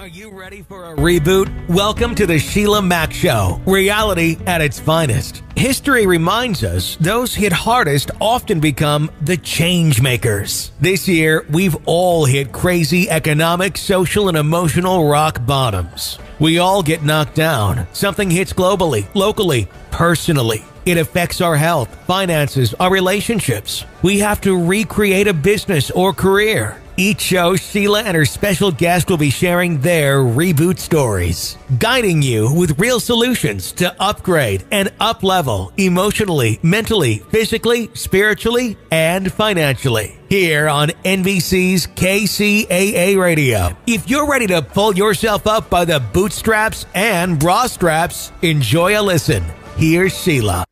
Are you ready for a reboot? Welcome to the Sheila Mac Show, reality at its finest. History reminds us those hit hardest often become the change makers. This year, we've all hit crazy economic, social, and emotional rock bottoms. We all get knocked down. Something hits globally, locally, personally. It affects our health, finances, our relationships. We have to recreate a business or career. Each show, Sheila and her special guest will be sharing their reboot stories, guiding you with real solutions to upgrade and uplevel emotionally, mentally, physically, spiritually, and financially. Here on NBC's KCAA Radio. If you're ready to pull yourself up by the bootstraps and bra straps, enjoy a listen. Here's Sheila.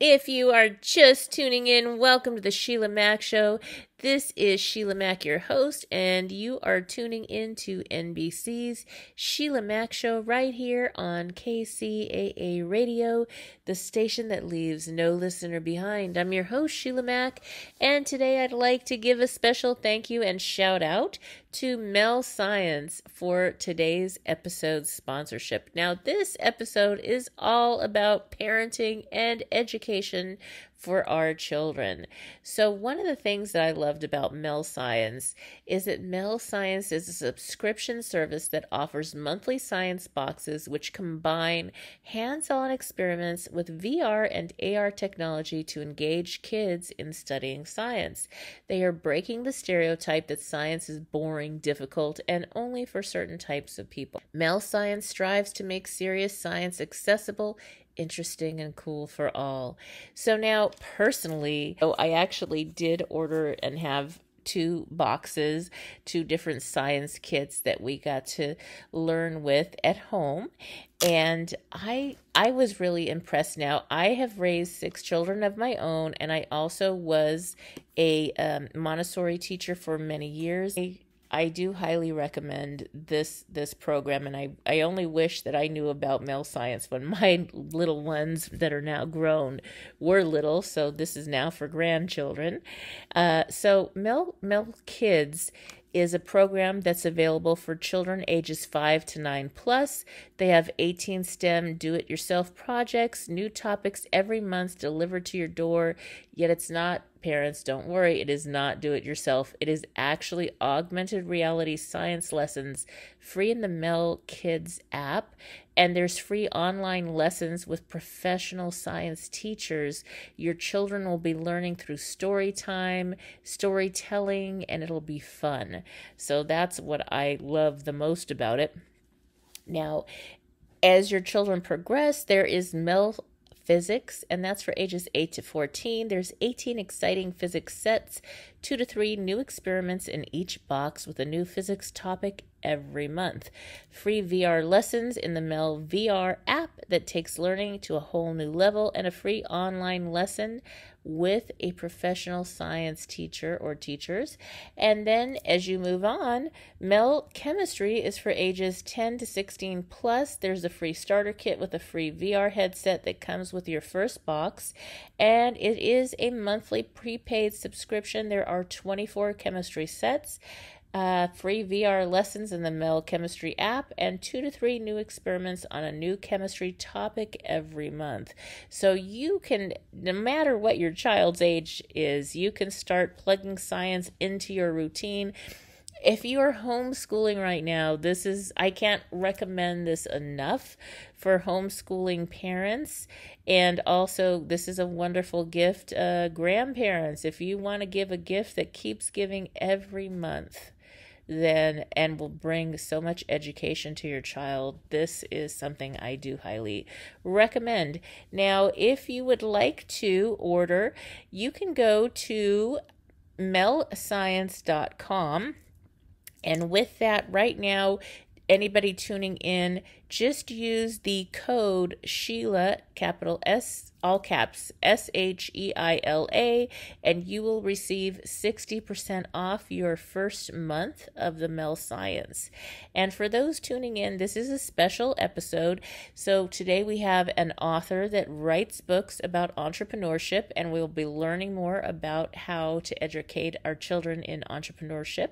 If you are just tuning in, welcome to the Sheila Mac Show. This is Sheila Mac, your host, and you are tuning in to NBC's Sheila Mac Show right here on KCAA Radio, the station that leaves no listener behind. I'm your host, Sheila Mac, and today I'd like to give a special thank you and shout out to Mel Science for today's episode sponsorship. Now, this episode is all about parenting and education for our children. So, one of the things that I loved about Mel Science is that Mel Science is a subscription service that offers monthly science boxes which combine hands on experiments with VR and AR technology to engage kids in studying science. They are breaking the stereotype that science is boring, difficult, and only for certain types of people. Mel Science strives to make serious science accessible interesting and cool for all. So now, personally, oh, I actually did order and have two boxes, two different science kits that we got to learn with at home. And I I was really impressed now. I have raised six children of my own and I also was a um, Montessori teacher for many years. I, I do highly recommend this this program, and I I only wish that I knew about Mel Science when my little ones that are now grown were little. So this is now for grandchildren. Uh, so Mel Mel Kids is a program that's available for children ages 5 to 9 plus. They have 18 STEM do it yourself projects, new topics every month delivered to your door. Yet it's not, parents, don't worry, it is not do it yourself. It is actually augmented reality science lessons free in the Mel Kids app. And there's free online lessons with professional science teachers. Your children will be learning through story time, storytelling, and it'll be fun. So that's what I love the most about it. Now, as your children progress, there is Mel physics, and that's for ages 8 to 14. There's 18 exciting physics sets, 2 to 3 new experiments in each box with a new physics topic every month. Free VR lessons in the Mel VR app that takes learning to a whole new level, and a free online lesson with a professional science teacher or teachers. And then as you move on, Mel Chemistry is for ages 10 to 16 plus. There's a free starter kit with a free VR headset that comes with your first box. And it is a monthly prepaid subscription. There are 24 chemistry sets uh, free VR lessons in the Mel Chemistry app, and two to three new experiments on a new chemistry topic every month. So you can, no matter what your child's age is, you can start plugging science into your routine. If you are homeschooling right now, this is, I can't recommend this enough for homeschooling parents. And also, this is a wonderful gift, uh, grandparents. If you want to give a gift that keeps giving every month, then and will bring so much education to your child. This is something I do highly recommend. Now, if you would like to order, you can go to melscience.com. And with that, right now, anybody tuning in just use the code Sheila, capital S, all caps, S H E I L A, and you will receive 60% off your first month of the Mel Science. And for those tuning in, this is a special episode. So today we have an author that writes books about entrepreneurship, and we'll be learning more about how to educate our children in entrepreneurship.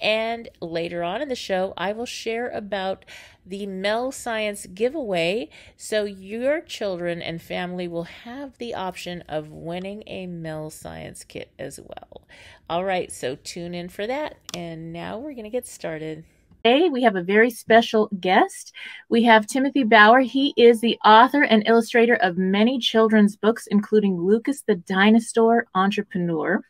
And later on in the show, I will share about the Mel Science giveaway so your children and family will have the option of winning a Mel Science kit as well. All right, so tune in for that. And now we're going to get started. Today, we have a very special guest. We have Timothy Bauer. He is the author and illustrator of many children's books, including Lucas the Dinosaur Entrepreneur.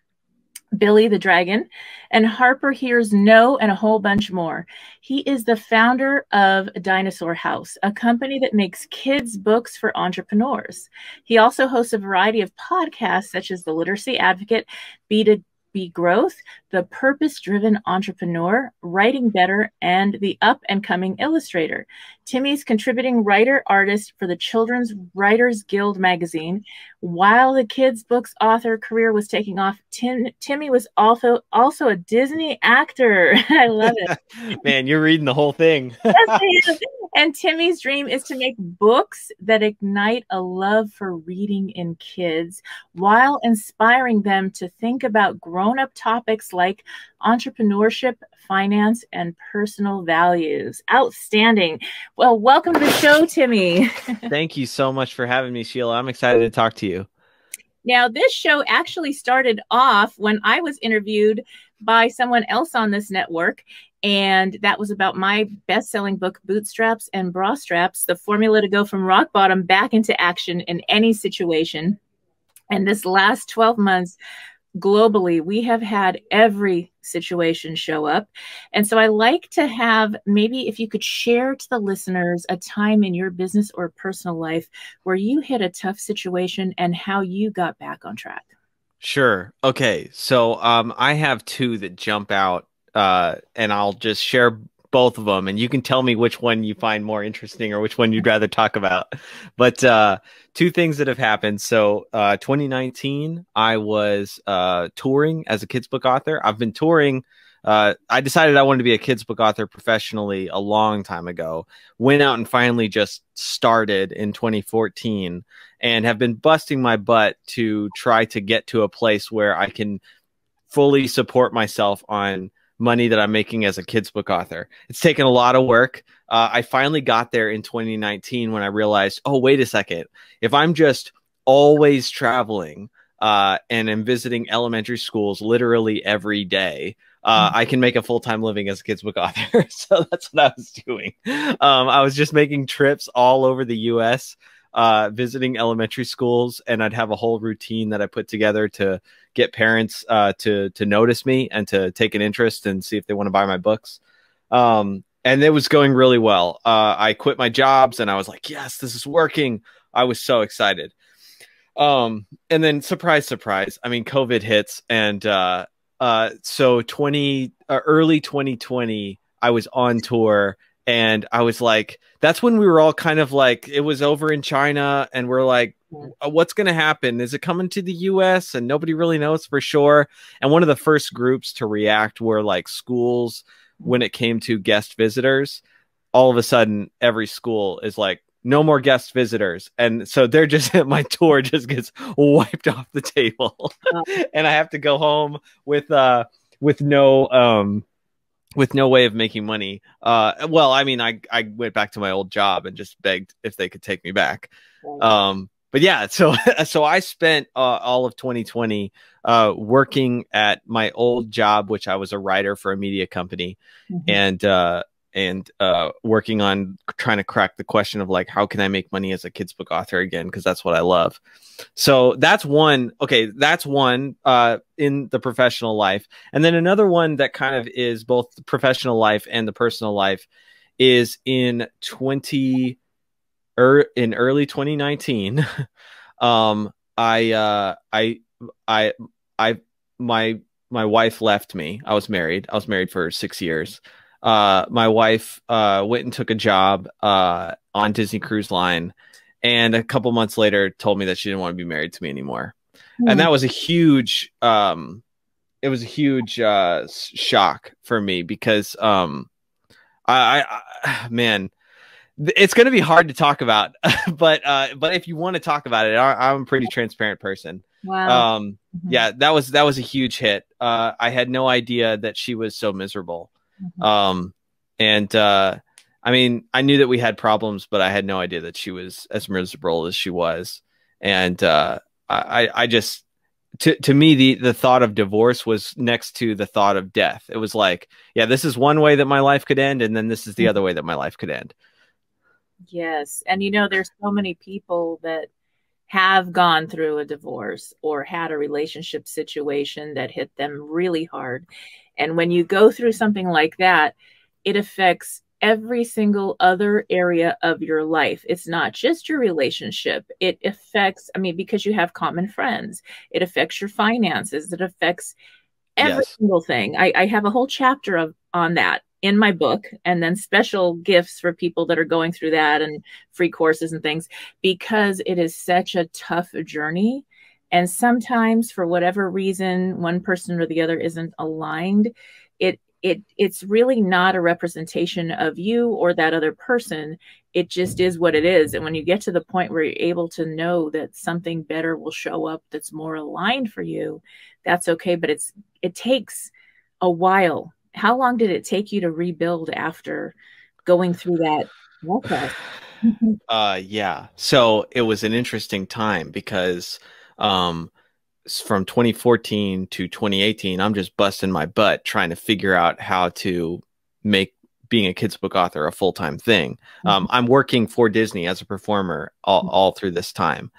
Billy the Dragon, and Harper Hears No, and a whole bunch more. He is the founder of Dinosaur House, a company that makes kids' books for entrepreneurs. He also hosts a variety of podcasts, such as The Literacy Advocate, Be to be growth, the purpose driven entrepreneur, writing better, and the up and coming illustrator. Timmy's contributing writer artist for the Children's Writers Guild magazine. While the kids' books author career was taking off, Tim, Timmy was also also a Disney actor. I love it. Man, you're reading the whole thing. yes, and Timmy's dream is to make books that ignite a love for reading in kids while inspiring them to think about grown up topics like entrepreneurship, finance, and personal values. Outstanding. Well, welcome to the show, Timmy. Thank you so much for having me, Sheila. I'm excited to talk to you. Now, this show actually started off when I was interviewed by someone else on this network, and that was about my best-selling book bootstraps and bra straps the formula to go from rock bottom back into action in any situation and this last 12 months globally we have had every situation show up. And so i like to have maybe if you could share to the listeners a time in your business or personal life where you hit a tough situation and how you got back on track. Sure. Okay. So um, i have two that jump out uh, and I'll just share both of them, and you can tell me which one you find more interesting or which one you'd rather talk about. But uh, two things that have happened. So, uh, 2019, I was uh, touring as a kids book author. I've been touring. Uh, I decided I wanted to be a kids book author professionally a long time ago. Went out and finally just started in 2014, and have been busting my butt to try to get to a place where I can fully support myself on money that I'm making as a kids book author. It's taken a lot of work. Uh, I finally got there in 2019 when I realized, oh, wait a second. If I'm just always traveling uh, and am visiting elementary schools literally every day, uh. I can make a full time living as a kids book author. so that's what I was doing. Um, I was just making trips all over the U.S uh, visiting elementary schools, and I'd have a whole routine that I put together to get parents uh, to to notice me and to take an interest and see if they want to buy my books. Um, and it was going really well. Uh, I quit my jobs, and I was like, "Yes, this is working." I was so excited. Um, and then surprise, surprise. I mean, COVID hits, and uh, uh, so twenty uh, early 2020, I was on tour and I was like, that's when we were all kind of like, it was over in China, and we're like, uh, what's going to happen? Is it coming to the US? And nobody really knows for sure. And one of the first groups to react were like schools when it came to guest visitors. All of a sudden, every school is like, no more guest visitors. And so they're just, my tour just gets wiped off the table. and I have to go home with, uh, with no, um, with no way of making money. Uh, well, I mean, I, I went back to my old job and just begged if they could take me back. Um, but yeah, so, so I spent uh, all of 2020 uh, working at my old job, which I was a writer for a media company. Mm-hmm. And, uh, and uh, working on trying to crack the question of like how can I make money as a kids book author again because that's what I love. So that's one. Okay, that's one uh, in the professional life, and then another one that kind of is both the professional life and the personal life is in twenty er, in early twenty nineteen. um, I uh, I I I my my wife left me. I was married. I was married for six years uh, my wife uh, went and took a job uh, on Disney Cruise Line, and a couple months later told me that she didn't want to be married to me anymore, mm. and that was a huge. Um, it was a huge uh, shock for me because um, I, I man, it's going to be hard to talk about, but uh, but if you want to talk about it, I, am a pretty transparent person. Wow. Um, mm-hmm. yeah, that was that was a huge hit. Uh, I had no idea that she was so miserable. Mm-hmm. Um, and uh, I mean, I knew that we had problems, but I had no idea that she was as miserable as she was. And uh, I, I just to to me the the thought of divorce was next to the thought of death. It was like, yeah, this is one way that my life could end, and then this is the other way that my life could end. Yes, and you know, there's so many people that have gone through a divorce or had a relationship situation that hit them really hard. And when you go through something like that, it affects every single other area of your life. It's not just your relationship. It affects, I mean, because you have common friends, it affects your finances, it affects every yes. single thing. I, I have a whole chapter of on that in my book and then special gifts for people that are going through that and free courses and things because it is such a tough journey and sometimes for whatever reason one person or the other isn't aligned it it it's really not a representation of you or that other person it just is what it is and when you get to the point where you're able to know that something better will show up that's more aligned for you that's okay but it's it takes a while how long did it take you to rebuild after going through that process? uh, yeah. So it was an interesting time because um, from 2014 to 2018, I'm just busting my butt trying to figure out how to make being a kids book author a full time thing. Um, mm-hmm. I'm working for Disney as a performer all, all through this time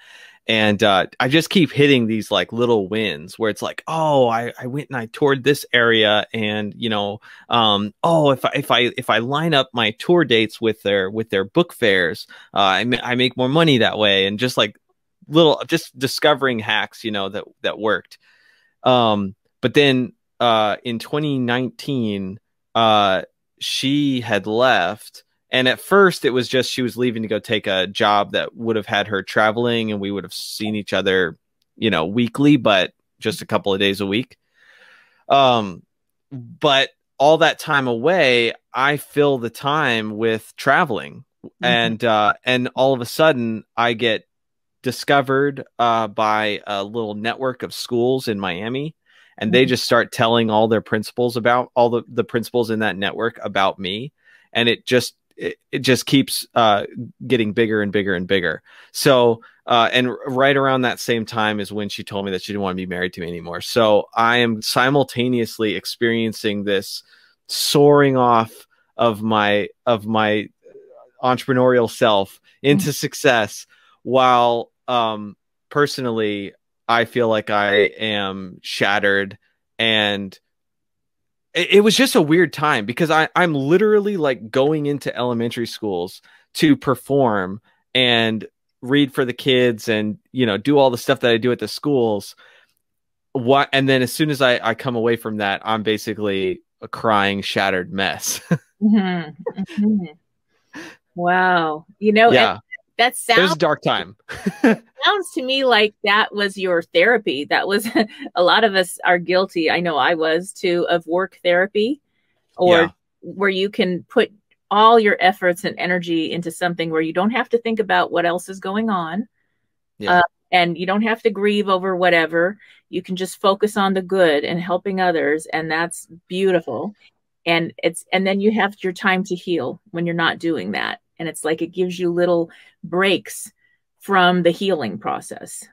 and uh, I just keep hitting these like little wins where it's like, oh, I, I went and I toured this area, and you know, um, oh, if I if I if I line up my tour dates with their with their book fairs, uh, I ma- I make more money that way, and just like little just discovering hacks, you know, that that worked. Um, but then uh, in 2019, uh, she had left and at first, it was just she was leaving to go take a job that would have had her traveling, and we would have seen each other, you know, weekly, but just a couple of days a week. Um, but all that time away, I fill the time with traveling, mm-hmm. and uh, and all of a sudden, I get discovered uh, by a little network of schools in Miami and they mm-hmm. just start telling all their principals about all the, the principals in that network about me and it just it, it just keeps uh, getting bigger and bigger and bigger. So, uh, and right around that same time is when she told me that she didn't want to be married to me anymore. So I am simultaneously experiencing this soaring off of my of my entrepreneurial self into mm-hmm. success, while um, personally I feel like I am shattered and it, was just a weird time because I, I'm literally like going into elementary schools to perform and read for the kids and you know do all the stuff that I do at the schools. What and then as soon as I, I come away from that, I'm basically a crying, shattered mess. mm-hmm. Mm-hmm. Wow, you know, yeah that sounds it was a dark time. sounds to me like that was your therapy. That was a lot of us are guilty i know i was too of work therapy or yeah. where you can put all your efforts and energy into something where you don't have to think about what else is going on yeah. uh, and you don't have to grieve over whatever. You can just focus on the good and helping others and that's beautiful. And it's and then you have your time to heal when you're not doing that and it's like it gives you little breaks from the healing process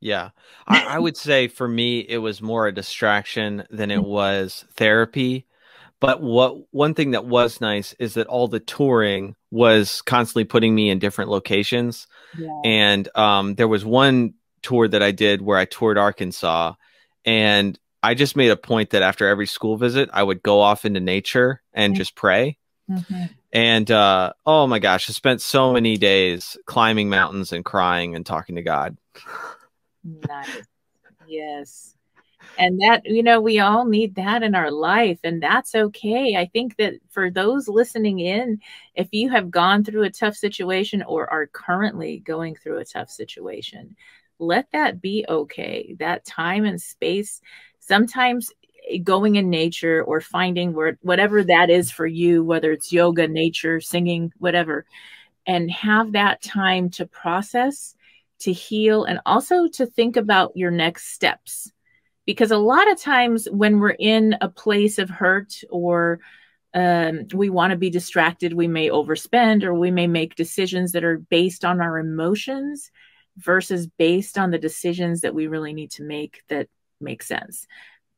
yeah I, I, would say for me it was more a distraction than it was therapy but what one thing that was nice is that all the touring was constantly putting me in different locations yeah. and um, there was one tour that i did where i toured arkansas and i just made a point that after every school visit i would go off into nature and mm-hmm. just pray mm-hmm. And uh, oh my gosh, I spent so many days climbing mountains and crying and talking to God. nice. Yes. and that you know we all need that in our life and that's okay i think that for those listening in if you have gone through a tough situation or are currently going through a tough situation let that be okay that time and space sometimes going in nature or finding where whatever that is for you whether it's yoga nature singing whatever and have that time to process to heal and also to think about your next steps. Because a lot of times when we're in a place of hurt or um, we want to be distracted we may overspend or we may make decisions that are based on our emotions versus based on the decisions that we really need to make that make sense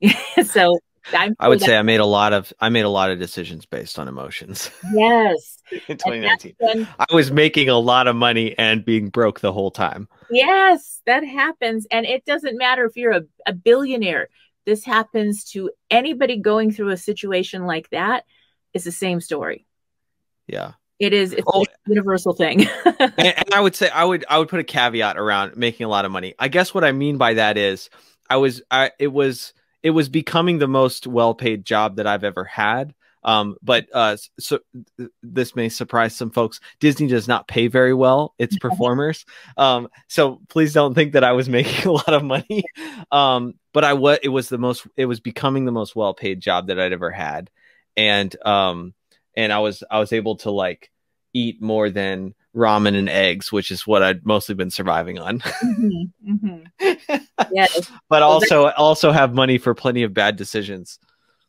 so I'm i would say I made a lot of I made a lot of decisions based on emotions. Yes. in 2019. When, I was making a lot of money and being broke the whole time. Yes, that happens. And it doesn't matter if you're a, a billionaire. This happens to anybody going through a situation like that. It's the same story. Yeah. It is it's oh, a universal thing. and, and I would say I would I would put a caveat around making a lot of money. I guess what I mean by that is I was I it was it was becoming the most well-paid job that I've ever had. Um, but uh, so this may surprise some folks. Disney does not pay very well its performers. Um, so please don't think that I was making a lot of money. Um, but I was. It was the most. It was becoming the most well-paid job that I'd ever had, and um, and I was I was able to like eat more than ramen and eggs, which is what I'd mostly been surviving on. mm-hmm, mm-hmm. Yes. but also also have money for plenty of bad decisions.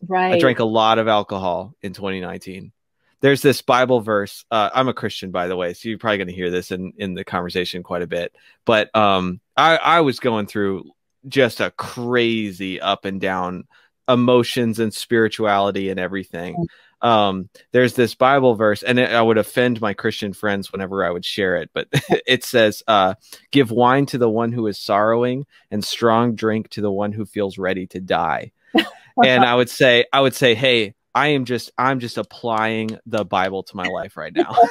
Right. I drank a lot of alcohol in 2019. There's this Bible verse. Uh, I'm a Christian, by the way, so you're probably going to hear this in in the conversation quite a bit. But um, I I was going through just a crazy up and down emotions and spirituality and everything. Um, there's this Bible verse, and it, I would offend my Christian friends whenever I would share it, but it says, uh, "Give wine to the one who is sorrowing, and strong drink to the one who feels ready to die." and I would say, I would say, hey, I am just, I'm just applying the Bible to my life right now.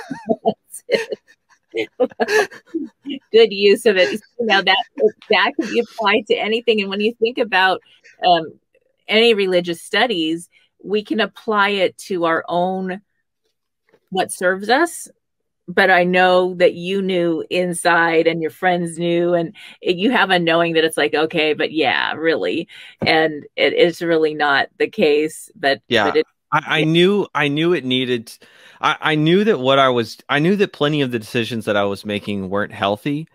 Good use of it. Now that that can be applied to anything, and when you think about um, any religious studies we can apply it to our own what serves us. But i know that you knew inside and your friends knew and it, you have a knowing that it's like okay but yeah really. And it's really not the case but yeah. but it, I, I, knew i knew it needed I, I knew that what i was i knew that plenty of the decisions that i was making weren't healthy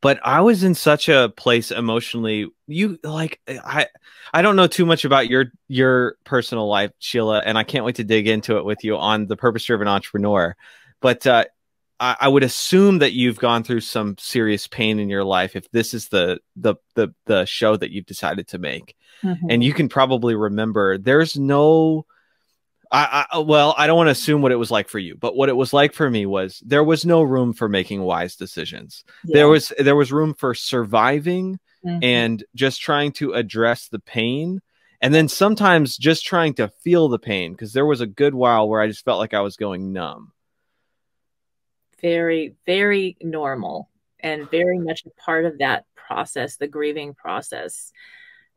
but I was in such a place emotionally. You like I I don't know too much about your your personal life, Sheila, and I can't wait to dig into it with you on the purpose driven entrepreneur. But uh, I, I, would assume that you've gone through some serious pain in your life if this is the the the the show that you've decided to make, mm-hmm. and you can probably remember. There's no I, I, well, I don't want to assume what it was like for you, but what it was like for me was there was no room for making wise decisions. Yeah. There was there was room for surviving mm-hmm. and just trying to address the pain, and then sometimes just trying to feel the pain because there was a good while where I just felt like I was going numb. Very, very normal, and very much a part of that process, the grieving process.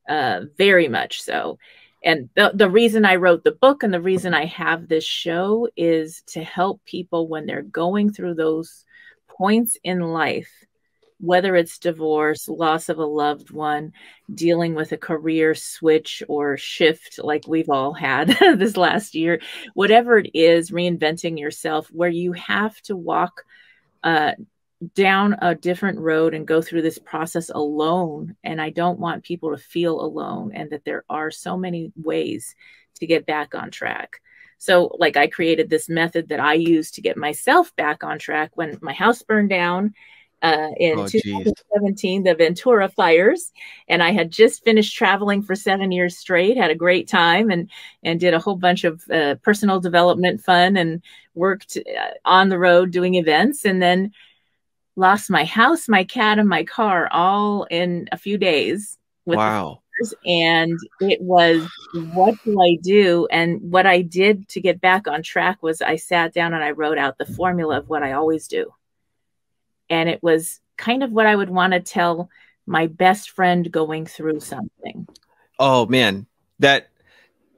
Uh, very much so and the, the reason i wrote the book and the reason i have this show is to help people when they're going through those points in life whether it's divorce loss of a loved one dealing with a career switch or shift like we've all had this last year whatever it is reinventing yourself where you have to walk uh, down a different road and go through this process alone. And I don't want people to feel alone and that there are so many ways to get back on track. So, like, I created this method that I use to get myself back on track when my house burned down uh, in oh, 2017, the Ventura fires, and I had just finished traveling for seven years straight. Had a great time and and did a whole bunch of uh, personal development fun and worked uh, on the road doing events, and then lost my house, my cat, and my car all in a few days. wow. And it was, what do I do? And what I did to get back on track was I sat down and I wrote out the formula of what I always do. And it was kind of what I would want to tell my best friend going through something. Oh man, that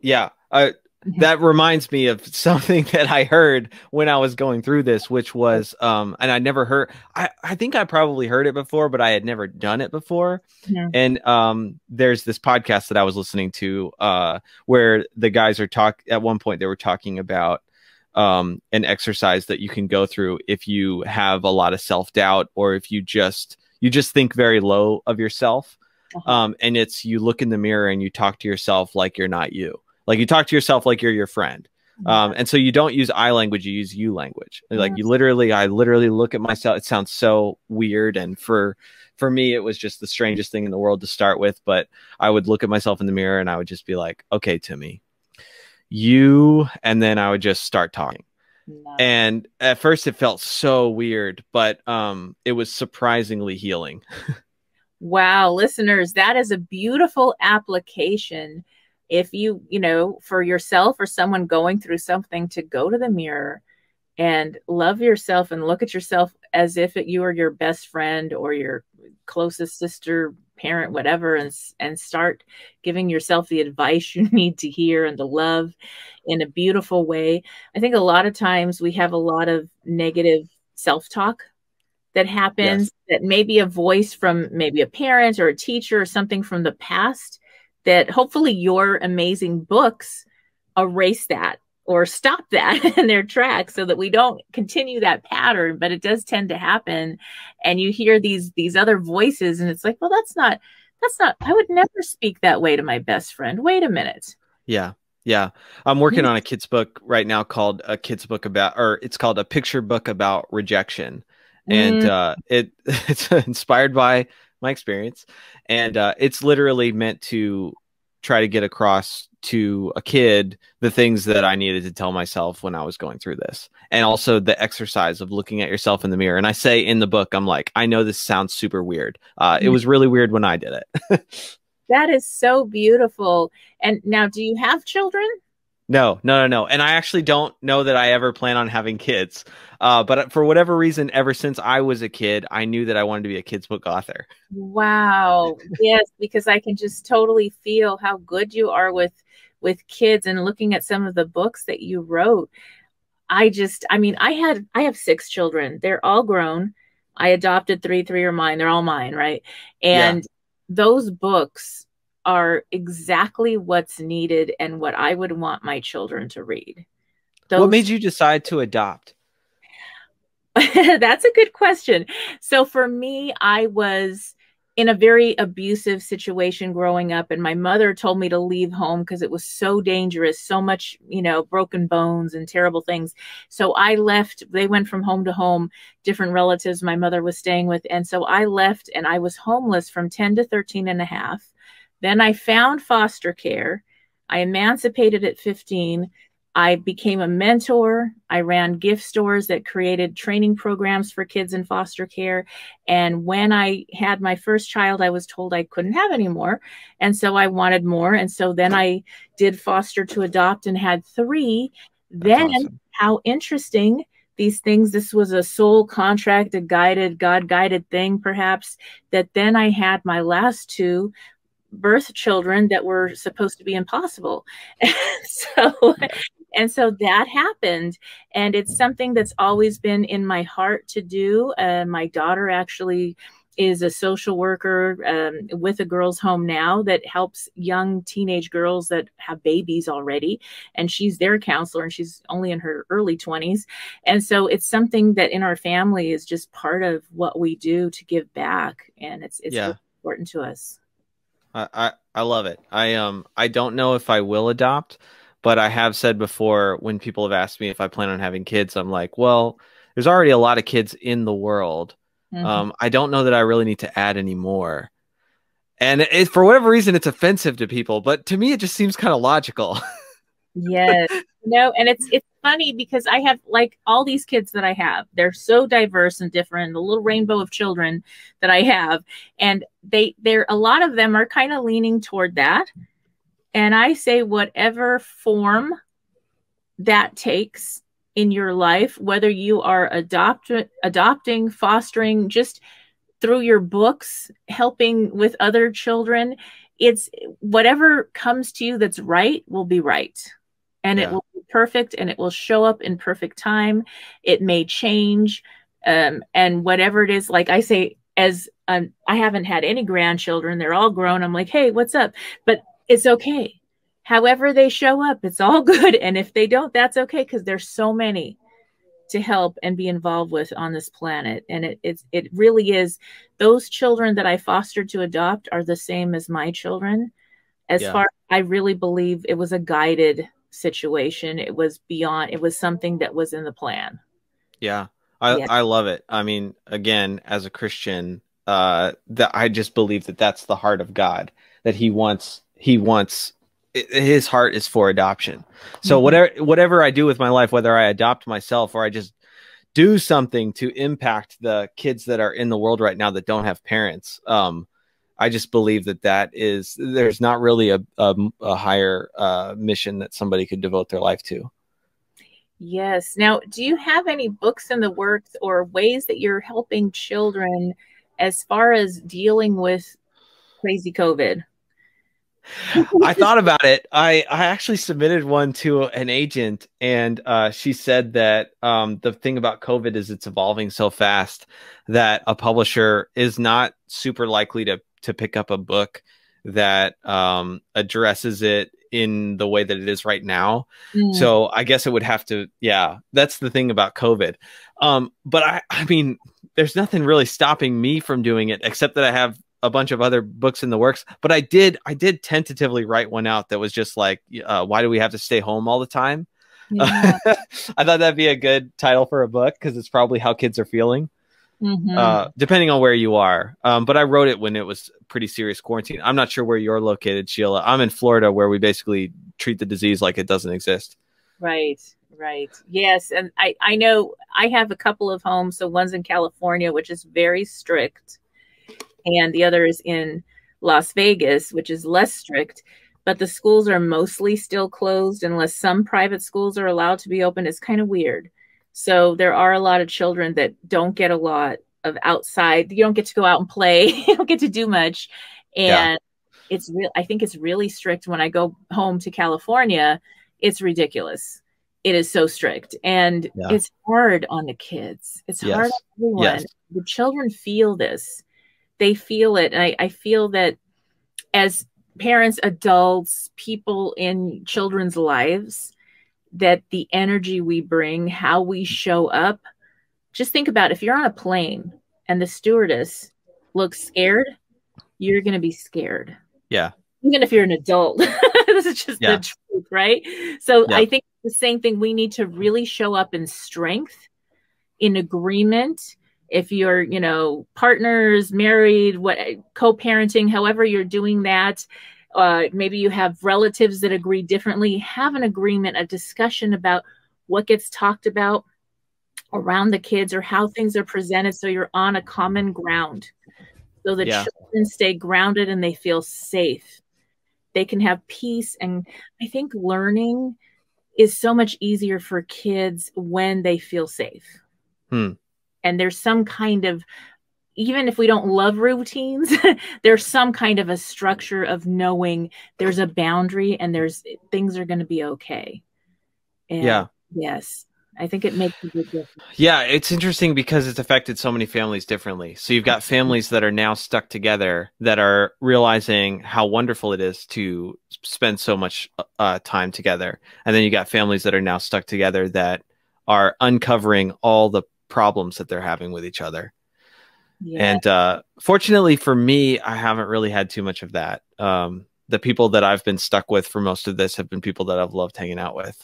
yeah. Uh, that reminds me of something that I heard when I was going through this, which was, um, and I never heard, I, I think I probably heard it before, but I had never done it before. Yeah. And, um, there's this podcast that I was listening to, uh, where the guys are talk at one point, they were talking about, um, an exercise that you can go through if you have a lot of self doubt or if you just, you just think very low of yourself. Uh-huh. Um, and it's you look in the mirror and you talk to yourself like you're not you like you talk to yourself like you're your friend. Um, and so you don't use I language, you use you language. Like you literally, I literally look at myself. It sounds so weird. And for, for me, it was just the strangest thing in the world to start with. But I would look at myself in the mirror and I would just be like, okay, Timmy, you, and then I would just start talking. And at first it felt so weird, but um, it was surprisingly healing. wow, listeners, that is a beautiful application if you, you know, for yourself or someone going through something to go to the mirror and love yourself and look at yourself as if it, you are your best friend or your closest sister, parent, whatever, and, and start giving yourself the advice you need to hear and to love in a beautiful way. I think a lot of times we have a lot of negative self talk that happens yes. that maybe a voice from maybe a parent or a teacher or something from the past that hopefully your amazing books erase that or stop that in their tracks so that we don't continue that pattern but it does tend to happen. And you hear these these other voices and it's like well that's not that's not i would never speak that way to my best friend. Wait a minute. Yeah. Yeah. I'm working on a kids book right now called a kids book about or it's called a picture book about rejection. And mm. uh it it's inspired by my experience, and uh, it's literally meant to try to get across to a kid the things that I needed to tell myself when I was going through this. And also the exercise of looking at yourself in the mirror. And I say in the book, I'm like, I know this sounds super weird. Uh, it was really weird when I did it. that is so beautiful. And now, do you have children? No, no, no, no. And I actually don't know that I ever plan on having kids. Uh, but for whatever reason, ever since I was a kid, I knew that I wanted to be a kids book author. Wow. yes, because I can just totally feel how good you are with with kids and looking at some of the books that you wrote. I just, I mean, I had, I have six children. They're all grown. I adopted three, three are mine. They're all mine, right? And yeah. those books are exactly what's needed and what I would want my children to read. Those... What made you decide to adopt? That's a good question. So for me, I was in a very abusive situation growing up and my mother told me to leave home because it was so dangerous so much you know broken bones and terrible things so i left they went from home to home different relatives my mother was staying with and so i left and i was homeless from 10 to 13 and a half then I found foster care. I emancipated at 15. I became a mentor. I ran gift stores that created training programs for kids in foster care. And when I had my first child, I was told I couldn't have any more. And so I wanted more. And so then I did foster to adopt and had three. That's then, awesome. how interesting these things, this was a soul contract, a guided, God guided thing, perhaps, that then I had my last two birth children that were supposed to be impossible. And so and so that happened and it's something that's always been in my heart to do. Uh, my daughter actually is a social worker um, with a girls home now that helps young teenage girls that have babies already and she's their counselor and she's only in her early 20s and so it's something that in our family is just part of what we do to give back and it's it's yeah. really important to us I, I, I love it. I um I don't know if I will adopt, but I have said before when people have asked me if I plan on having kids, I'm like, well, there's already a lot of kids in the world. Mm-hmm. Um, I don't know that I really need to add any more. And it, for whatever reason, it's offensive to people, but to me, it just seems kind of logical. yes, no, and it's it's funny because I have like all these kids that I have. They're so diverse and different, the little rainbow of children that I have. And they they're a lot of them are kind of leaning toward that. And I say whatever form that takes in your life, whether you are adopt adopting, fostering, just through your books, helping with other children, it's whatever comes to you that's right will be right and Yeah. it will perfect and it will show up in perfect time. It may change um, and whatever it is like i say as um, i haven't had any grandchildren they're all grown i'm like hey what's up? But it's okay. However they show up it's all good and if they don't that's okay because there's so many to help and be involved with on this planet and it it's it really is. Those children that i fostered to adopt are the same as my children. As Yeah. far i really believe it was a guided situation it was beyond it was something that was in the plan Yeah. I, Yeah. I love it. I mean, again, as a Christian, uh, that I just believe that that's the heart of God, that he wants, he wants, his heart is for adoption. So Mhm. whatever, whatever I do with my life, whether I adopt myself or I just do something to impact the kids that are in the world right now that don't have parents, um, I just believe that that is, there's not really a, a, a higher, uh, mission that somebody could devote their life to. yes now do you have any books in the works or ways that you're helping children as far as dealing with crazy covid I thought about it. I, I actually submitted one to an agent, and uh, she said that um, the thing about COVID is it's evolving so fast that a publisher is not super likely to to pick up a book that um, addresses it in the way that it is right now. Mm. So I guess it would have to, yeah, that's the thing about COVID. Um, but I, I mean, there's nothing really stopping me from doing it except that I have a bunch of other books in the works. But I did, I did tentatively write one out that was just like, uh, why do we have to stay home all the time? Yeah. I thought that'd be a good title for a book because it's probably how kids are feeling, Mhm. uh, depending on where you are. Um, but I wrote it when it was pretty serious quarantine. I'm not sure where you're located, Sheila. I'm in Florida, where we basically treat the disease like it doesn't exist. Right, right. Yes, and I I know I have a couple of homes. So one's in California, which is very strict, and the other is in Las Vegas, which is less strict. But the schools are mostly still closed unless some private schools are allowed to be open. It's kind of weird. So there are a lot of children that don't get a lot of outside. You don't get to go out and play. you don't get to do much, and Yeah. it's real. I think it's really strict when I go home to California it's ridiculous. It is so strict and Yeah. it's hard on the kids. It's hard on everyone. Yes. The children feel this. They feel it. And I, I feel that as parents, adults, people in children's lives, that the energy we bring, how we show up, just think about if you're on a plane and the stewardess looks scared, you're going to be scared Yeah. even if you're an adult. this is just Yeah. the truth, right? So Yeah. I think the same thing. We need to really show up in strength, in agreement. If you're, you know, partners, married, what co-parenting, however you're doing that, uh, maybe you have relatives that agree differently. Have an agreement, a discussion about what gets talked about around the kids or how things are presented, so you're on a common ground, so the Yeah. children stay grounded and they feel safe they can have peace and i think learning is so much easier for kids when they feel safe Hmm. And there's some kind of even if we don't love routines there's some kind of a structure of knowing there's a boundary and there's things are going to be okay and Yeah. yes i think it makes a big difference Yeah, it's interesting because it's affected so many families differently. So you've got families that are now stuck together that are realizing how wonderful it is to spend so much uh, time together. And then you got families that are now stuck together that are uncovering all the problems that they're having with each other. yeah And uh, fortunately for me, I haven't really had too much of that. Um, the people that I've been stuck with for most of this have been people that I've loved hanging out with.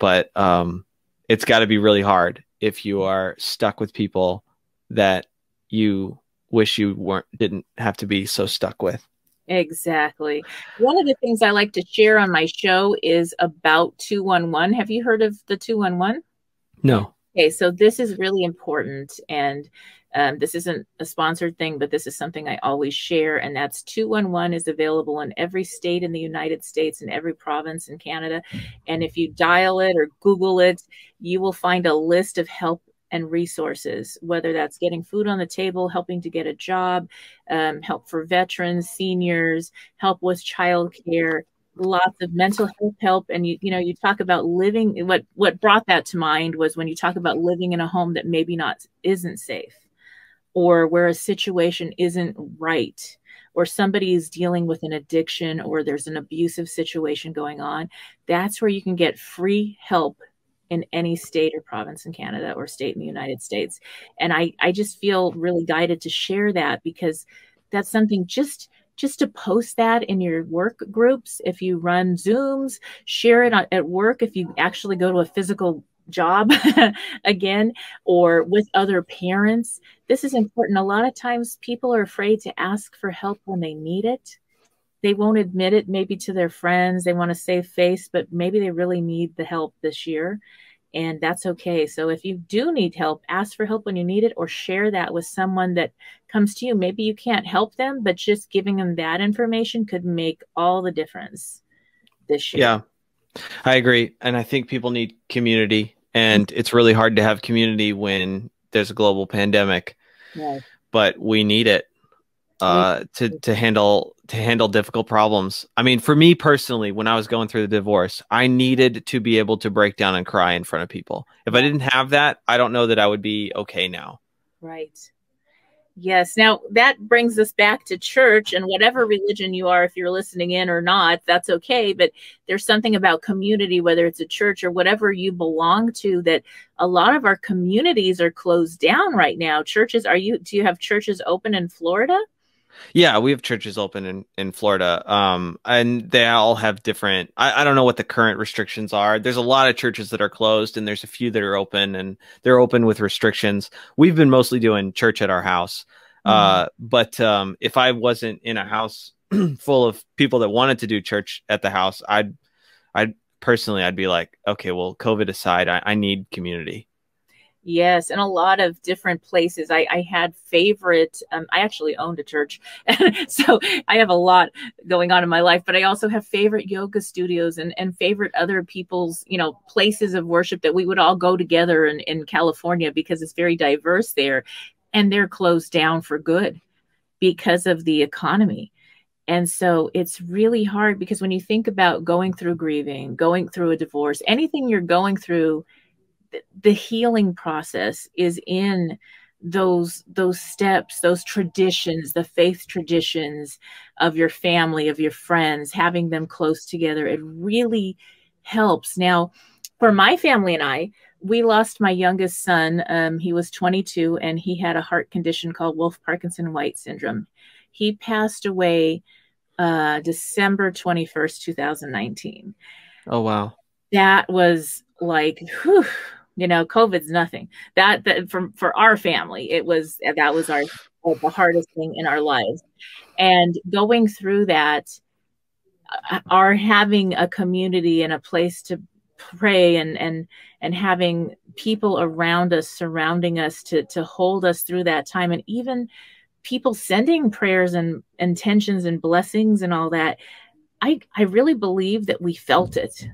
But um, it's got to be really hard if you are stuck with people that you wish you weren't didn't have to be so stuck with. Exactly. One of the things I like to share on my show is about 211. Have you heard of the 211? No. Okay, so this is really important. And um, this isn't a sponsored thing, but this is something I always share. And that's 211 is available in every state in the United States and every province in Canada. And if you dial it or Google it, you will find a list of help and resources, whether that's getting food on the table, helping to get a job, um, help for veterans, seniors, help with childcare, lots of mental health help. And you, you know, you talk about living. What what brought that to mind was when you talk about living in a home that maybe not isn't safe, or where a situation isn't right or somebody is dealing with an addiction or there's an abusive situation going on, that's where you can get free help in any state or province in Canada or state in the United States. And I, I just feel really guided to share that because that's something just just to post that in your work groups if you run zooms share it at work if you actually go to a physical job again or with other parents. This is important. A lot of times people are afraid to ask for help when they need it. They won't admit it maybe to their friends. They want to save face, but maybe they really need the help this year. And that's okay. So if you do need help, ask for help when you need it or share that with someone that comes to you. Maybe you can't help them, but just giving them that information could make all the difference this year. Yeah. I agree. And I think people need community and it's really hard to have community when there's a global pandemic right. but we need it uh, to to handle to handle difficult problems. I mean, for me personally, when I was going through the divorce, I needed to be able to break down and cry in front of people. If I didn't have that, I don't know that I would be okay now. Right. Yes. Now that brings us back to church and whatever religion you are, if you're listening in or not, that's okay. But there's something about community, whether it's a church or whatever you belong to, that a lot of our communities are closed down right now. Churches, are you, do you have churches open in Florida? Yeah, we have churches open in, in Florida. Um, and they all have different, I, I don't know what the current restrictions are. There's a lot of churches that are closed and there's a few that are open and they're open with restrictions. We've been mostly doing church at our house. Uh, but, um, if I wasn't in a house full of people that wanted to do church at the house, I'd, I'd personally, I'd be like, okay, well, COVID aside, I, I need community. Yes, in a lot of different places. I, I had favorite. Um, I actually owned a church, so I have a lot going on in my life. But I also have favorite yoga studios and and favorite other people's you know places of worship that we would all go together in in California because it's very diverse there, and they're closed down for good because of the economy. And so it's really hard because when you think about going through grieving, going through a divorce, anything you're going through the healing process is in those those steps those traditions the faith traditions of your family of your friends having them close together. It really helps. Now for my family and i we lost my youngest son um, he was 22 and he had a heart condition called wolff parkinson white syndrome. He passed away uh, december 21st 2019 oh wow. That was like whew, you know covid's nothing. That, that for, for our family it was that was our the hardest thing in our lives. And going through that uh, are having a community and a place to pray and and and having people around us surrounding us to to hold us through that time and even people sending prayers and intentions and blessings and all that i i really believe that we felt it.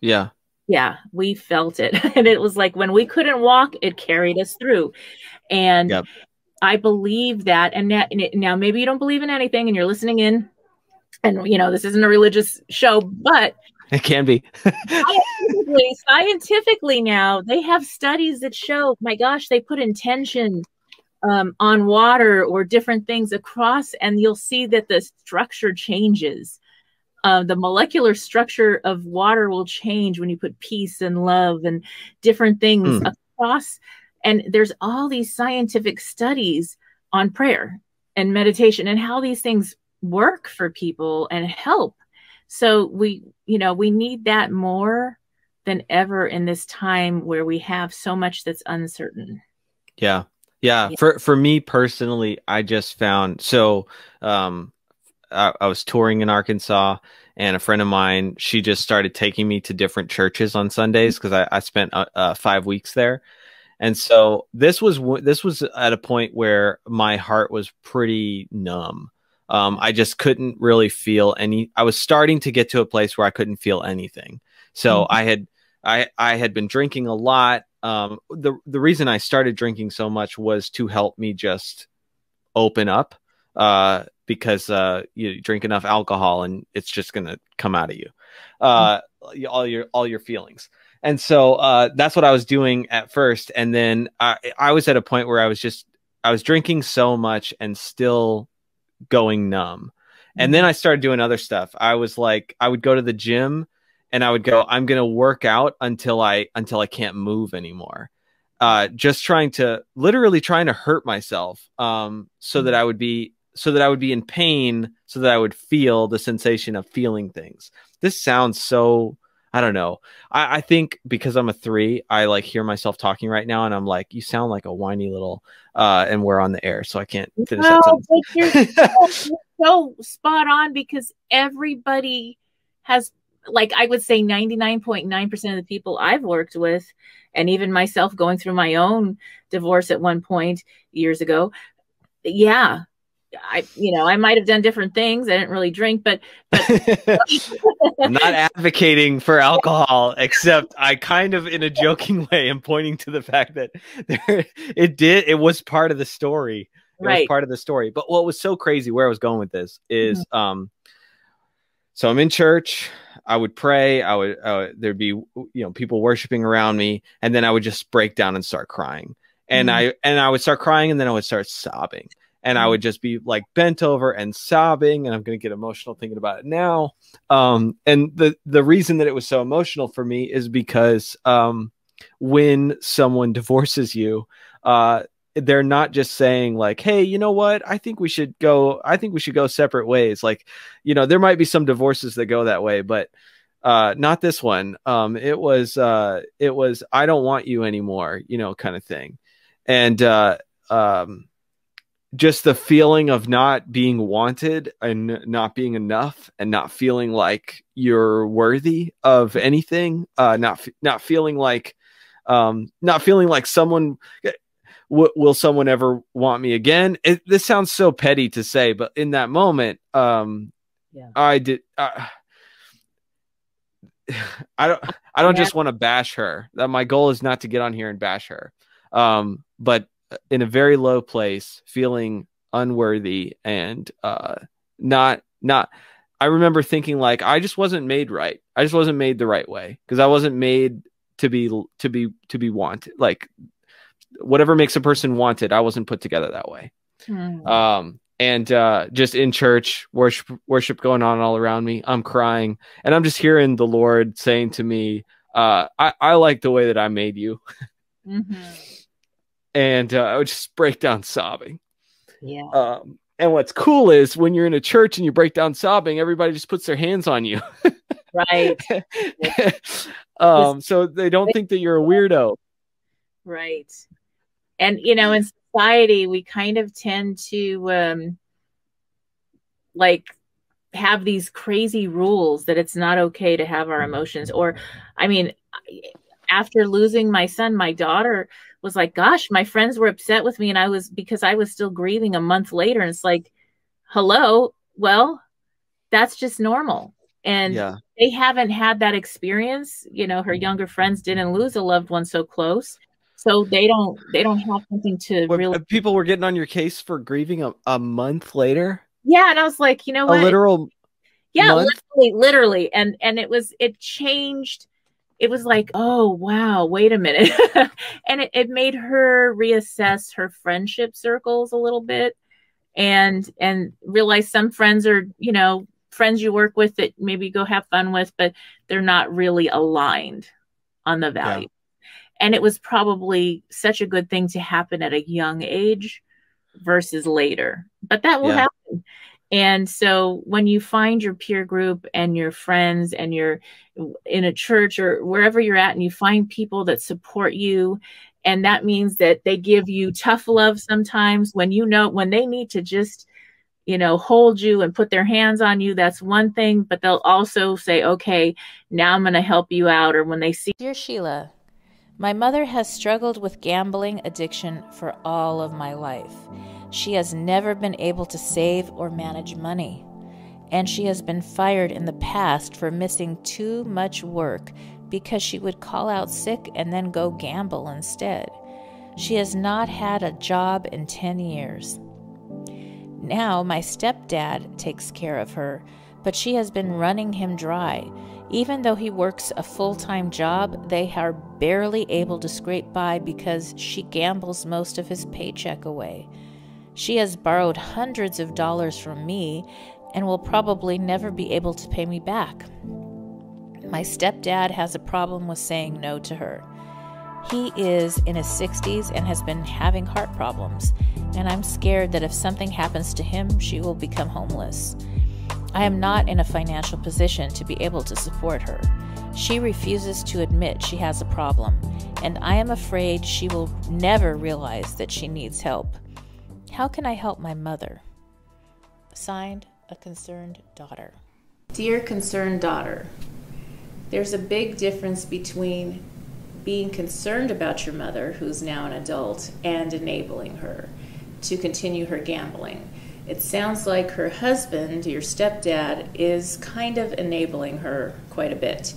Yeah yeah, we felt it. and it was like when we couldn't walk, it carried us through. And yep. I believe that. And now, now, maybe you don't believe in anything and you're listening in, and you know, this isn't a religious show, but it can be. scientifically, scientifically, now they have studies that show, my gosh, they put intention um, on water or different things across, and you'll see that the structure changes uh, the molecular structure of water will change when you put peace and love and different things mm. across. And there's all these scientific studies on prayer and meditation and how these things work for people and help. So we, you know, we need that more than ever in this time where we have so much that's uncertain. Yeah. Yeah. yeah. For for me personally, I just found so um I, I was touring in Arkansas and a friend of mine, she just started taking me to different churches on Sundays because I, I, spent uh, uh, five weeks there. And so this was this was at a point where my heart was pretty numb. Um, I just couldn't really feel any. I was starting to get to a place where I couldn't feel anything. So mm-hmm. I had I I had been drinking a lot um, the the reason I started drinking so much was to help me just open up uh, because uh, you drink enough alcohol and it's just gonna come out of you, uh, mm-hmm. all your all your feelings. And so uh, that's what I was doing at first, and then I I was at a point where I was just I was drinking so much and still going numb. And then mm-hmm. I started doing other stuff. I was like, I would go to the gym and I would go, I'm gonna work out until I until I can't move anymore. Uh, just trying to literally trying to hurt myself um, so that I would be so that I would be in pain so that I would feel the sensation of feeling things. This sounds so I don't know. I, I think because I'm a three, I like hear myself talking right now and I'm like, you sound like a whiny little uh and we're on the air, so I can't finish no, that you're so, you're so spot on because everybody has like I would say 99.9% of the people I've worked with, and even myself going through my own divorce at one point years ago, yeah, I, you know, I might have done different things. I didn't really drink, but, but I'm not advocating for alcohol, except I kind of, in a joking way, am pointing to the fact that there, it did, it was part of the story. It right. was part of the story. But what was so crazy, where I was going with this is, mm-hmm. um, so I'm in church. I would pray. I would uh, there'd be you know people worshiping around me, and then I would just break down and start crying. And mm-hmm. I and I would start crying, and then I would start sobbing, and I mm-hmm. would just be like bent over and sobbing. And I'm going to get emotional thinking about it now. Um, and the the reason that it was so emotional for me is because um, when someone divorces you, uh, they're not just saying like hey you know what i think we should go i think we should go separate ways like you know there might be some divorces that go that way but uh not this one um it was uh it was i don't want you anymore you know kind of thing and uh um just the feeling of not being wanted and not being enough and not feeling like you're worthy of anything uh not not feeling like um not feeling like someone w- will someone ever want me again? It, this sounds so petty to say, but in that moment, um, yeah. I did. Uh, I don't. I don't yeah. just want to bash her. That my goal is not to get on here and bash her. Um, but in a very low place, feeling unworthy and uh, not not. I remember thinking like I just wasn't made right. I just wasn't made the right way because I wasn't made to be to be to be wanted. Like whatever makes a person wanted, I wasn't put together that way. Mm. Um, and uh, just in church, worship, worship going on all around me. I'm crying, and I'm just hearing the Lord saying to me, uh, I, "I like the way that I made you," mm-hmm. And uh, I would just break down sobbing. Yeah. Um, and what's cool is when you're in a church and you break down sobbing, everybody just puts their hands on you. right. um, so they don't think that you're a weirdo. Right and you know in society we kind of tend to um like have these crazy rules that it's not okay to have our emotions or i mean after losing my son my daughter was like gosh my friends were upset with me and i was because i was still grieving a month later. And it's like hello? Well that's just normal. And yeah. they haven't had that experience. You know her mm-hmm. younger friends didn't lose a loved one so close. So they don't they don't have something to really uh, people were getting on your case for grieving a, a month later? Yeah and i was like you know what? a literal yeah month? literally literally. And and it was it changed it was like oh wow wait a minute. And it, it made her reassess her friendship circles a little bit and and realize some friends are you know friends you work with that maybe go have fun with but they're not really aligned on the value. And it was probably such a good thing to happen at a young age versus later. But that will yeah. happen and so when you find your peer group and your friends and you're in a church or wherever you're at and you find people that support you and that means that they give you tough love sometimes when you know when they need to just you know hold you and put their hands on you that's one thing but they'll also say okay now i'm going to help you out or when they see dear sheila my mother has struggled with gambling addiction for all of my life. She has never been able to save or manage money. And she has been fired in the past for missing too much work because she would call out sick and then go gamble instead. She has not had a job in 10 years. Now my stepdad takes care of her, but she has been running him dry. Even though he works a full time job, they are barely able to scrape by because she gambles most of his paycheck away. She has borrowed hundreds of dollars from me and will probably never be able to pay me back. My stepdad has a problem with saying no to her. He is in his 60s and has been having heart problems, and I'm scared that if something happens to him, she will become homeless. I am not in a financial position to be able to support her. She refuses to admit she has a problem, and I am afraid she will never realize that she needs help. How can I help my mother? Signed, a concerned daughter. Dear concerned daughter, there's a big difference between being concerned about your mother, who's now an adult, and enabling her to continue her gambling. It sounds like her husband, your stepdad, is kind of enabling her quite a bit.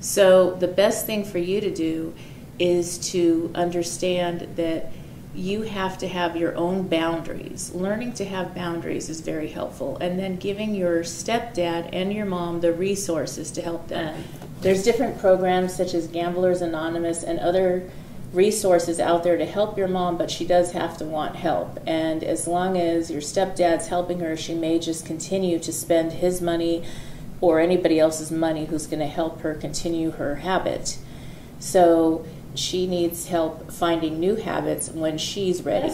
So, the best thing for you to do is to understand that you have to have your own boundaries. Learning to have boundaries is very helpful. And then giving your stepdad and your mom the resources to help them. There's different programs such as Gamblers Anonymous and other resources out there to help your mom, but she does have to want help. And as long as your stepdad's helping her, she may just continue to spend his money or anybody else's money who's going to help her continue her habit. So she needs help finding new habits when she's ready.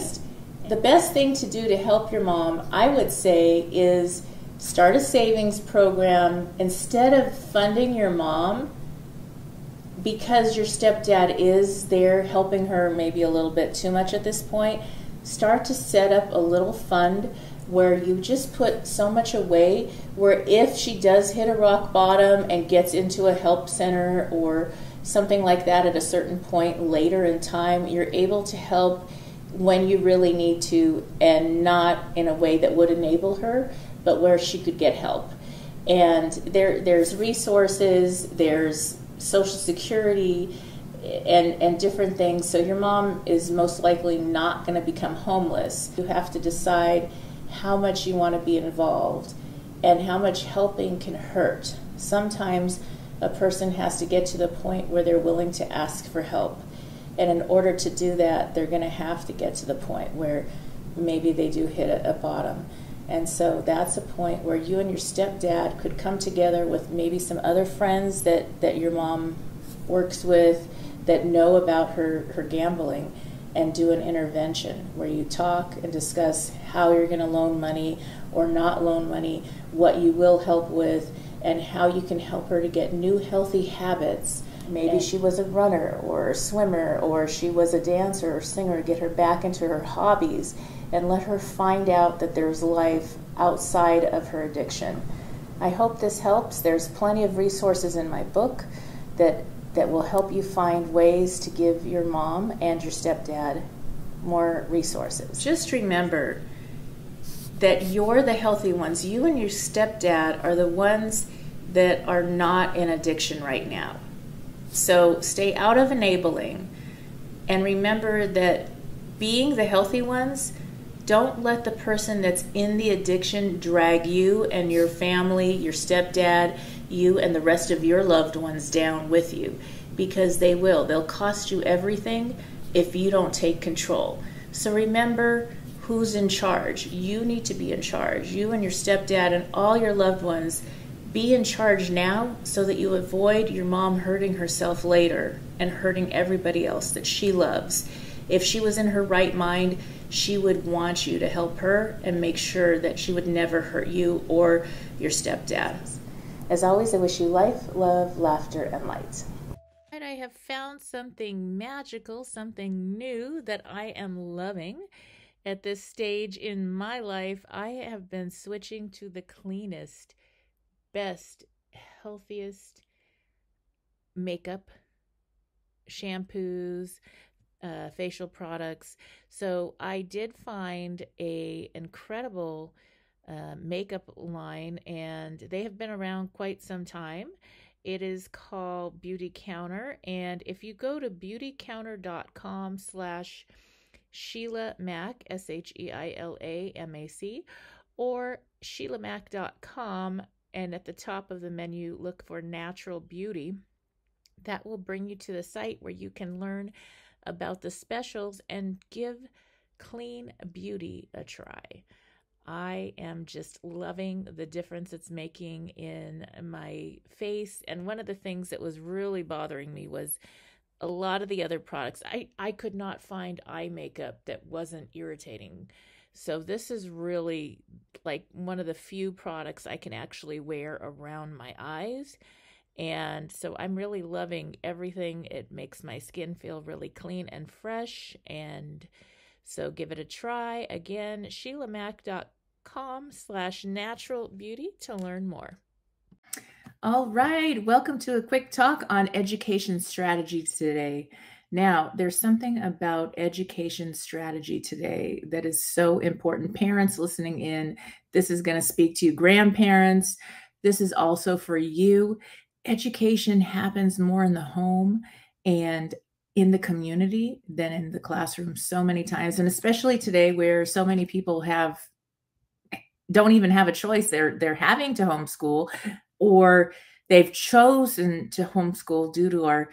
The best thing to do to help your mom, I would say, is start a savings program instead of funding your mom because your stepdad is there helping her maybe a little bit too much at this point start to set up a little fund where you just put so much away where if she does hit a rock bottom and gets into a help center or something like that at a certain point later in time you're able to help when you really need to and not in a way that would enable her but where she could get help. And there, there's resources, there's Social Security, and, and different things. So your mom is most likely not going to become homeless. You have to decide how much you want to be involved and how much helping can hurt. Sometimes a person has to get to the point where they're willing to ask for help. And in order to do that, they're going to have to get to the point where maybe they do hit a, a bottom. And so that's a point where you and your stepdad could come together with maybe some other friends that, that your mom works with that know about her, her gambling and do an intervention where you talk and discuss how you're going to loan money or not loan money, what you will help with, and how you can help her to get new healthy habits. Maybe she was a runner or a swimmer or she was a dancer or singer, get her back into her hobbies and let her find out that there's life outside of her addiction. I hope this helps. There's plenty of resources in my book that that will help you find ways to give your mom and your stepdad more resources. Just remember that you're the healthy ones. You and your stepdad are the ones that are not in addiction right now. So stay out of enabling and remember that being the healthy ones don't let the person that's in the addiction drag you and your family, your stepdad, you and the rest of your loved ones down with you because they will. They'll cost you everything if you don't take control. So remember who's in charge. You need to be in charge. You and your stepdad and all your loved ones be in charge now so that you avoid your mom hurting herself later and hurting everybody else that she loves. If she was in her right mind, she would want you to help her and make sure that she would never hurt you or your stepdad. As always, I wish you life, love, laughter, and light. And I have found something magical, something new that I am loving. At this stage in my life, I have been switching to the cleanest, best, healthiest makeup, shampoos, uh, facial products. So I did find a incredible uh, makeup line, and they have been around quite some time. It is called Beautycounter. And if you go to beautycounter.com slash Sheila Mac, S H E I L A M A C, or SheilaMac.com, and at the top of the menu, look for Natural Beauty. That will bring you to the site where you can learn about the specials and give clean beauty a try. I am just loving the difference it's making in my face. And one of the things that was really bothering me was a lot of the other products. I, I could not find eye makeup that wasn't irritating. So this is really like one of the few products I can actually wear around my eyes. And so I'm really loving everything. It makes my skin feel really clean and fresh. And so give it a try. Again, SheilaMac.com com slash natural beauty to learn more. All right. Welcome to a quick talk on education strategy today. Now, there's something about education strategy today that is so important. Parents listening in, this is going to speak to you. Grandparents, this is also for you. Education happens more in the home and in the community than in the classroom so many times. And especially today, where so many people have don't even have a choice. They're they're having to homeschool or they've chosen to homeschool due to our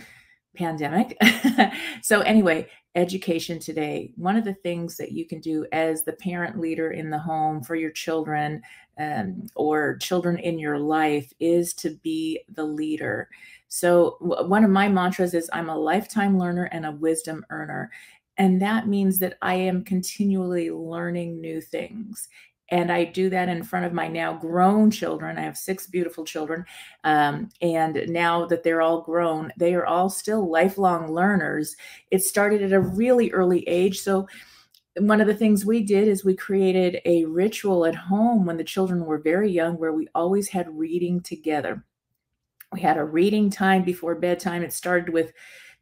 pandemic. so anyway, education today. One of the things that you can do as the parent leader in the home for your children um, or children in your life is to be the leader. So one of my mantras is I'm a lifetime learner and a wisdom earner. And that means that I am continually learning new things and I do that in front of my now grown children. I have six beautiful children. Um, and now that they're all grown, they are all still lifelong learners. It started at a really early age. So, one of the things we did is we created a ritual at home when the children were very young where we always had reading together. We had a reading time before bedtime. It started with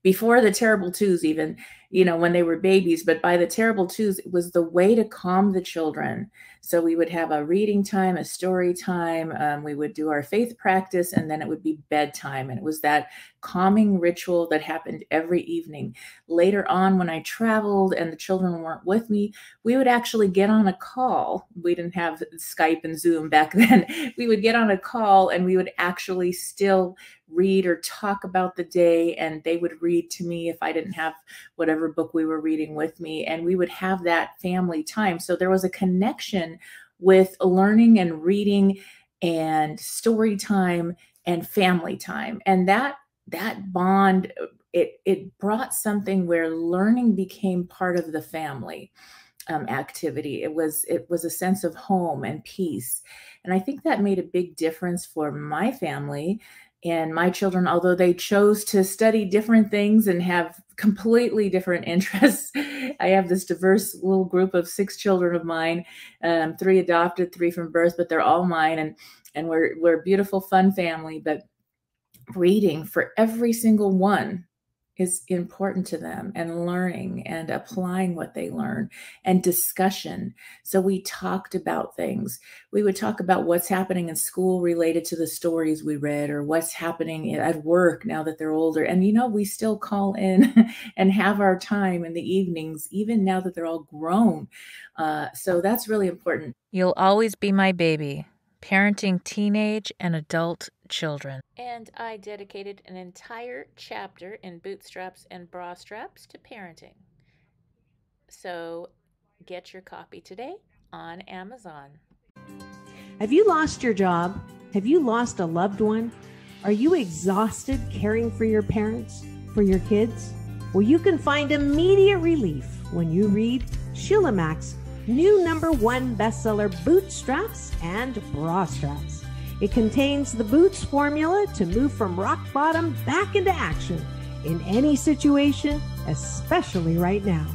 before the terrible twos, even, you know, when they were babies, but by the terrible twos, it was the way to calm the children. So we would have a reading time, a story time. Um, we would do our faith practice, and then it would be bedtime. And it was that calming ritual that happened every evening. Later on, when I traveled and the children weren't with me, we would actually get on a call. We didn't have Skype and Zoom back then. we would get on a call and we would actually still read or talk about the day and they would read to me if I didn't have whatever book we were reading with me and we would have that family time. So there was a connection with learning and reading and story time and family time. And that that bond it it brought something where learning became part of the family um, activity. It was it was a sense of home and peace. And i think that made a big difference for my family and my children although they chose to study different things and have completely different interests i have this diverse little group of six children of mine um, three adopted three from birth but they're all mine and and we're we're a beautiful fun family but reading for every single one is important to them and learning and applying what they learn and discussion. So we talked about things. We would talk about what's happening in school related to the stories we read or what's happening at work now that they're older. And you know, we still call in and have our time in the evenings, even now that they're all grown. Uh, so that's really important. You'll always be my baby parenting teenage and adult children. And I dedicated an entire chapter in Bootstraps and Bra Straps to parenting. So get your copy today on Amazon. Have you lost your job? Have you lost a loved one? Are you exhausted caring for your parents, for your kids? Well, you can find immediate relief when you read Sheila Mac's new number one bestseller, Bootstraps and Bra Straps. It contains the Boots formula to move from rock bottom back into action in any situation, especially right now.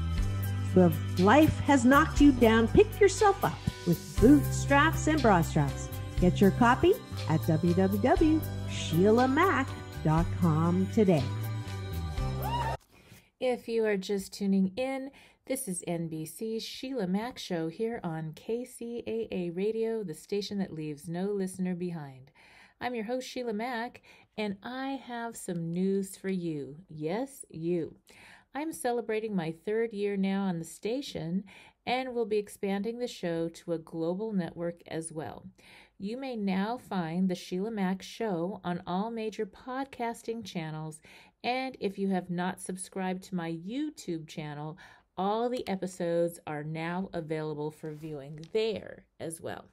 If life has knocked you down, pick yourself up with Bootstraps and Bra Straps. Get your copy at www.sheilamac.com today. If you are just tuning in, this is NBC's Sheila Mac Show here on KCAA Radio, the station that leaves no listener behind. I'm your host, Sheila Mac, and I have some news for you. Yes, you. I'm celebrating my third year now on the station and will be expanding the show to a global network as well. You may now find The Sheila Mac Show on all major podcasting channels, and if you have not subscribed to my YouTube channel, all the episodes are now available for viewing there as well.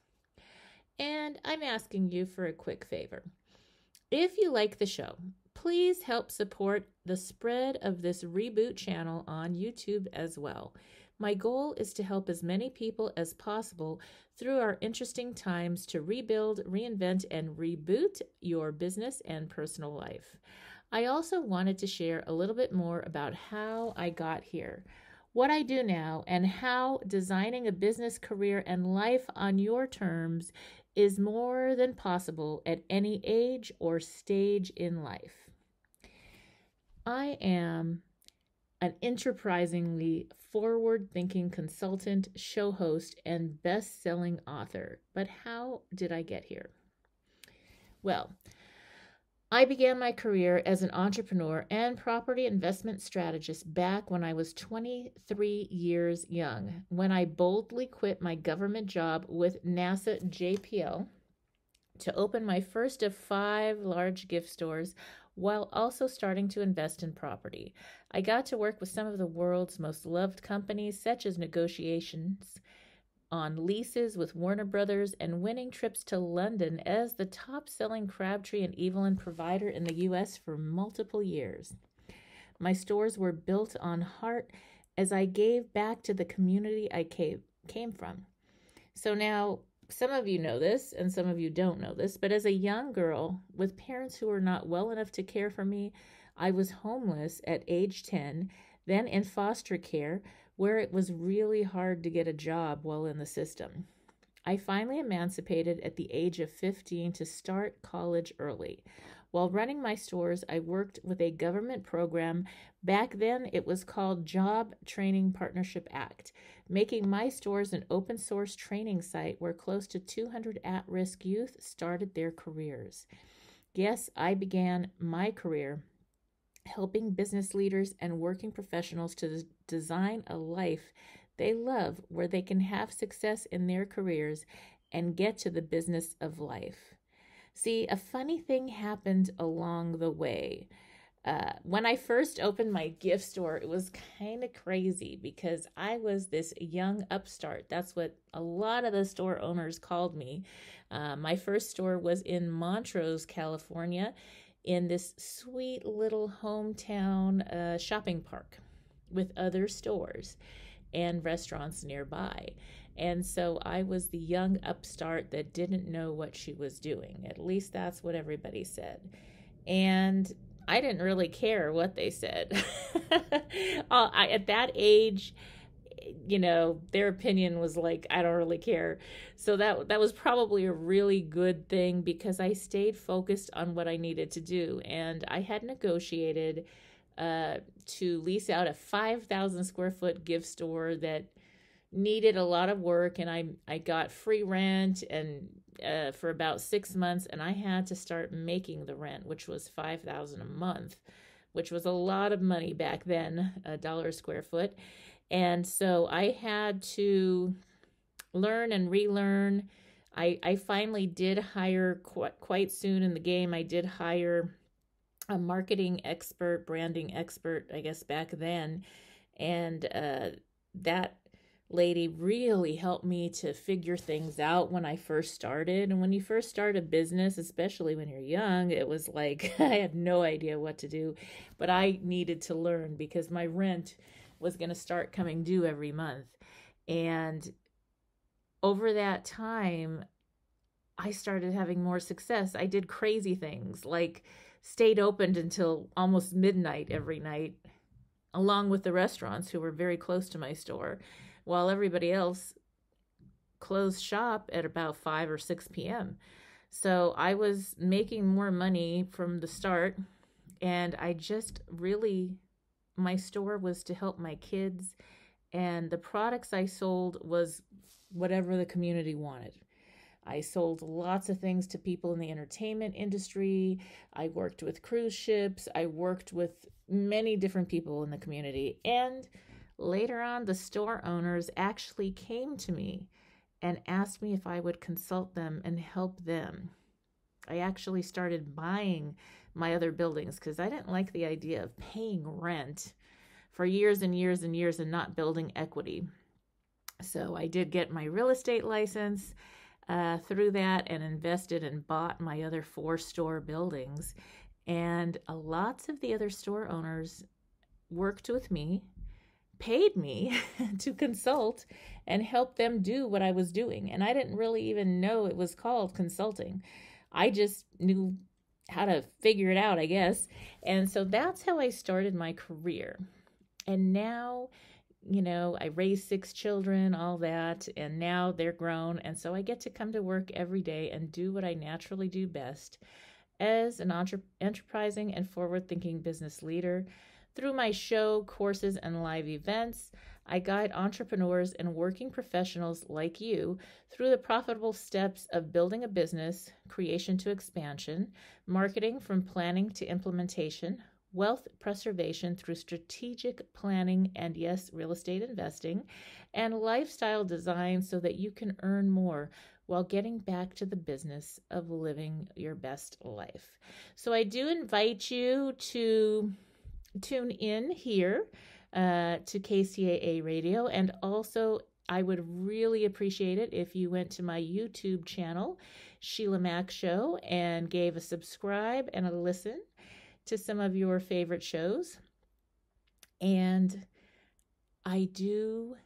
And I'm asking you for a quick favor. If you like the show, please help support the spread of this reboot channel on YouTube as well. My goal is to help as many people as possible through our interesting times to rebuild, reinvent, and reboot your business and personal life. I also wanted to share a little bit more about how I got here what I do now, and how designing a business career and life on your terms is more than possible at any age or stage in life. I am an enterprisingly forward thinking consultant, show host, and best selling author. But how did I get here? Well, I began my career as an entrepreneur and property investment strategist back when I was 23 years young, when I boldly quit my government job with NASA JPL to open my first of five large gift stores while also starting to invest in property. I got to work with some of the world's most loved companies, such as Negotiations on leases with Warner Brothers and winning trips to London as the top selling Crabtree and Evelyn provider in the US for multiple years. My stores were built on heart as I gave back to the community I came, came from. So now, some of you know this and some of you don't know this, but as a young girl with parents who were not well enough to care for me, I was homeless at age 10, then in foster care where it was really hard to get a job while in the system. I finally emancipated at the age of 15 to start college early. While running my stores, I worked with a government program. Back then, it was called Job Training Partnership Act, making my stores an open source training site where close to 200 at risk youth started their careers. Yes, I began my career helping business leaders and working professionals to design a life they love where they can have success in their careers and get to the business of life. See, a funny thing happened along the way. Uh, when I first opened my gift store, it was kind of crazy because I was this young upstart. That's what a lot of the store owners called me. Uh, my first store was in Montrose, California, in this sweet little hometown uh, shopping park with other stores and restaurants nearby. And so I was the young upstart that didn't know what she was doing. At least that's what everybody said. And I didn't really care what they said. Uh, I, at that age, you know their opinion was like i don't really care. So that that was probably a really good thing because i stayed focused on what i needed to do. And i had negotiated uh, to lease out a 5000 square foot gift store that needed a lot of work. And i i got free rent and uh, for about six months. And i had to start making the rent which was 5000 a month which was a lot of money back then a dollar a square foot and so I had to learn and relearn. I, I finally did hire quite, quite soon in the game. I did hire a marketing expert, branding expert, I guess back then. And uh, that lady really helped me to figure things out when I first started. And when you first start a business, especially when you're young, it was like I had no idea what to do, but I needed to learn because my rent was going to start coming due every month. And over that time, I started having more success. I did crazy things like stayed opened until almost midnight every night, along with the restaurants who were very close to my store, while everybody else closed shop at about 5 or 6 p.m. So I was making more money from the start, and I just really my store was to help my kids and the products I sold was whatever the community wanted. I sold lots of things to people in the entertainment industry. I worked with cruise ships. I worked with many different people in the community. And later on, the store owners actually came to me and asked me if I would consult them and help them. I actually started buying my other buildings because I didn't like the idea of paying rent for years and years and years and not building equity. So I did get my real estate license uh, through that and invested and bought my other four store buildings. And uh, lots of the other store owners worked with me, paid me to consult and help them do what I was doing. And I didn't really even know it was called consulting. I just knew how to figure it out, I guess. And so that's how I started my career. And now you know, I raised six children, all that, and now they're grown. And so I get to come to work every day and do what I naturally do best as an entre- enterprising and forward thinking business leader. Through my show, courses, and live events, I guide entrepreneurs and working professionals like you through the profitable steps of building a business, creation to expansion, marketing from planning to implementation, wealth preservation through strategic planning and, yes, real estate investing, and lifestyle design so that you can earn more while getting back to the business of living your best life. So, I do invite you to tune in here uh, to KCAA Radio and also I would really appreciate it if you went to my YouTube channel, Sheila Mac Show, and gave a subscribe and a listen to some of your favorite shows. And I do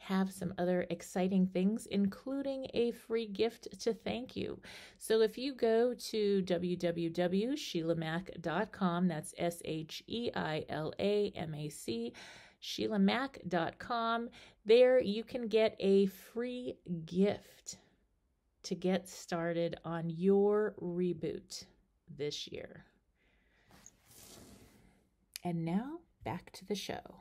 have some other exciting things, including a free gift to thank you. So if you go to www.sheilamac.com, that's S H E I L A M A C, sheilamac.com, there you can get a free gift to get started on your reboot this year. And now back to the show.